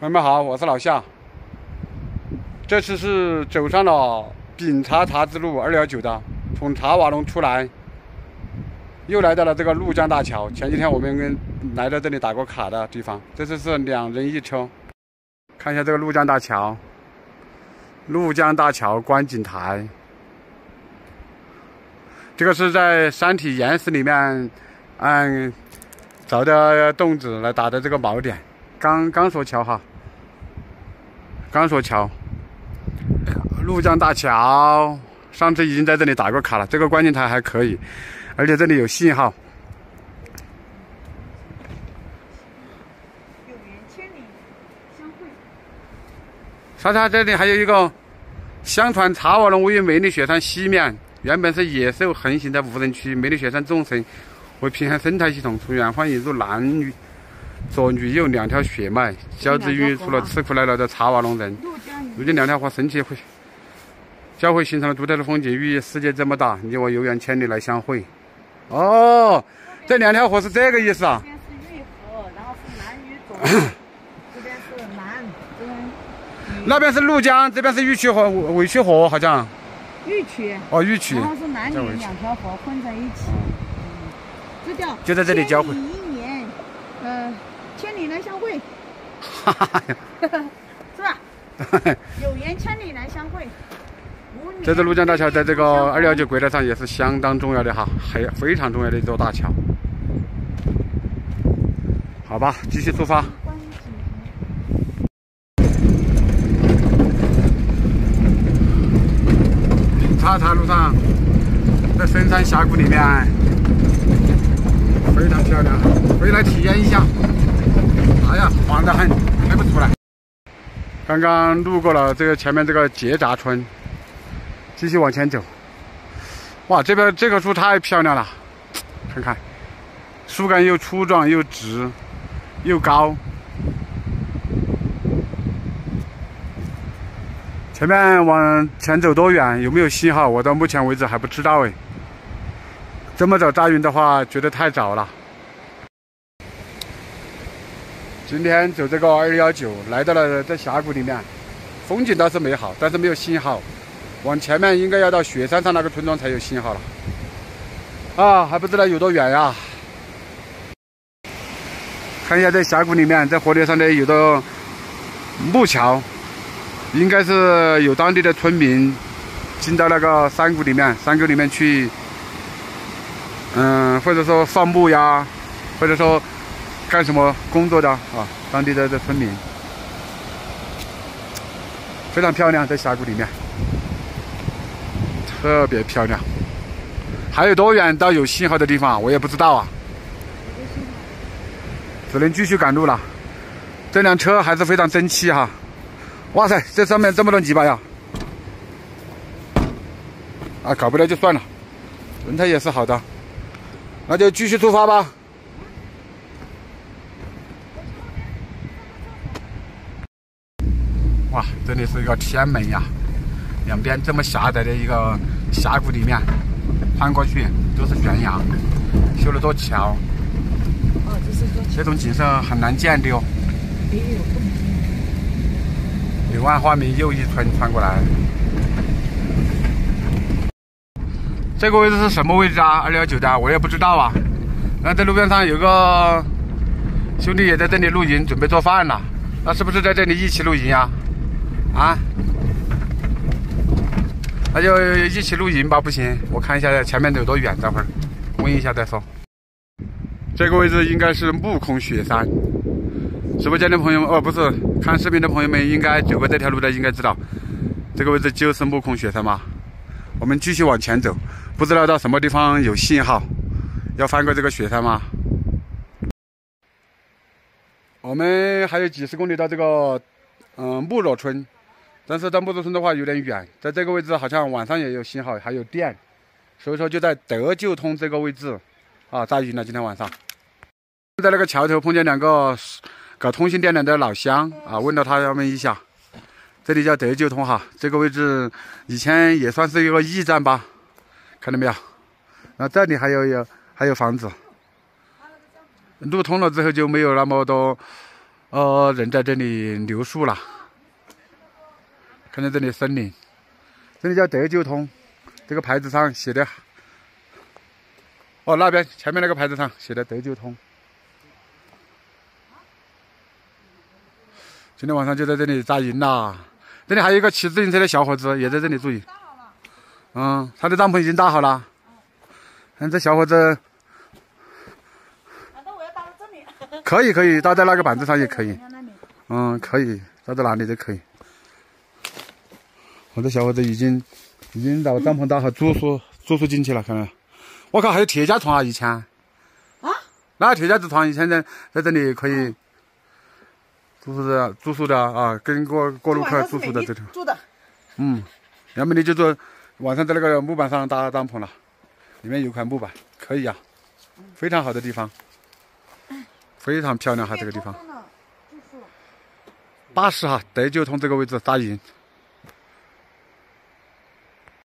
朋友们好，我是老夏。这次是走上了丙察察之路二幺九的，从茶瓦龙出来，又来到了这个怒江大桥。前几天我们跟来到这里打过卡的地方，这次是两人一车。看一下这个怒江大桥，怒江大桥观景台，这个是在山体岩石里面按凿的洞子来打的这个锚点，钢钢索桥哈。钢索桥，怒江大桥，上次已经在这里打过卡了。这个观景台还可以，而且这里有信号。有缘千里相会。莎莎，这里还有一个，相传茶瓦龙位于梅里雪山西面，原本是野兽横行的无人区。梅里雪山众神为平衡生态系统，从远方引入男女。左女右两条血脉交织，孕育出了吃苦耐劳的茶瓦龙人。如今两条河神奇会交汇，形成了独特的风景，寓意世界这么大，你我有缘千里来相会。哦，这两条河是这个意思啊？这边是玉河，然后是男女左，这边是男，这边那边是怒江，这边是玉渠河、尾曲河，好像。玉渠。哦，玉渠。然后是男女两条河混在一起。嗯。这叫。就在这里交汇。一年，嗯。千里来相会，哈哈哈，是吧？有缘千里来相会。这座怒江大桥在这个二幺九国道上也是相当重要的哈，很非常重要的一座大桥。好吧，继续出发。茶茶路上，在深山峡谷里面，非常漂亮，可以来体验一下。哎呀，黄得很，看不出来。刚刚路过了这个前面这个结扎村，继续往前走。哇，这边这棵树太漂亮了，看看，树干又粗壮又直，又高。前面往前走多远，有没有信号？我到目前为止还不知道哎。这么早扎云的话，觉得太早了。今天走这个二幺九，来到了这峡谷里面，风景倒是美好，但是没有信号。往前面应该要到雪山上那个村庄才有信号了。啊，还不知道有多远呀？看一下这峡谷里面，在河流上的有的木桥，应该是有当地的村民进到那个山谷里面，山沟里面去，嗯，或者说放牧呀，或者说。干什么工作的啊？当地的这村民非常漂亮，在峡谷里面特别漂亮。还有多远到有信号的地方？我也不知道啊。只能继续赶路了。这辆车还是非常争气哈！哇塞，这上面这么多泥巴呀！啊，搞不了就算了。轮胎也是好的，那就继续出发吧。哇，这里是一个天门呀，两边这么狭窄的一个峡谷里面，穿过去都是悬崖，修了座桥。哦，这是这种景色很难见的哟。柳暗花明又一村，穿过来。这个位置是什么位置啊？二幺九的，我也不知道啊。那在路边上有个兄弟也在这里露营，准备做饭了。那是不是在这里一起露营呀？啊，啊那就一起露营吧，不行，我看一下前面有多远，等会儿问一下再说。这个位置应该是木空雪山，直播间的朋友们哦，不是看视频的朋友们，应该走过这条路的应该知道，这个位置就是木空雪山吗？我们继续往前走，不知道到什么地方有信号，要翻过这个雪山吗？我们还有几十公里到这个嗯木若村。但是到木子村的话有点远，在这个位置好像晚上也有信号，还有电，所以说就在德旧通这个位置，啊扎营了今天晚上。在那个桥头碰见两个搞通信电缆的老乡啊，问了他们一下，这里叫德旧通哈，这个位置以前也算是一个驿站吧，看到没有？那这里还有有还有房子，路通了之后就没有那么多呃，人在这里留宿了。看见这里森林，这里叫德久通，这个牌子上写的。哦，那边前面那个牌子上写的德久通。今天晚上就在这里扎营啦。这里还有一个骑自行车的小伙子也在这里住营。嗯，他的帐篷已经搭好了。看这小伙子。可以可以搭在那个板子上也可以，嗯，可以搭在哪里都可以。我的小伙子已经已经把帐篷搭好，住宿住宿进去了，看到没？我靠，还有铁架床啊！以前啊，那个铁架子床以前在在这里可以住宿的住宿的啊，跟过过路客住宿的这种。住的。嗯，要么你就坐晚上在那个木板上搭帐篷了，里面有块木板，可以呀，非常好的地方。非常漂亮哈，这个地方。八十哈，得就从这个位置扎营。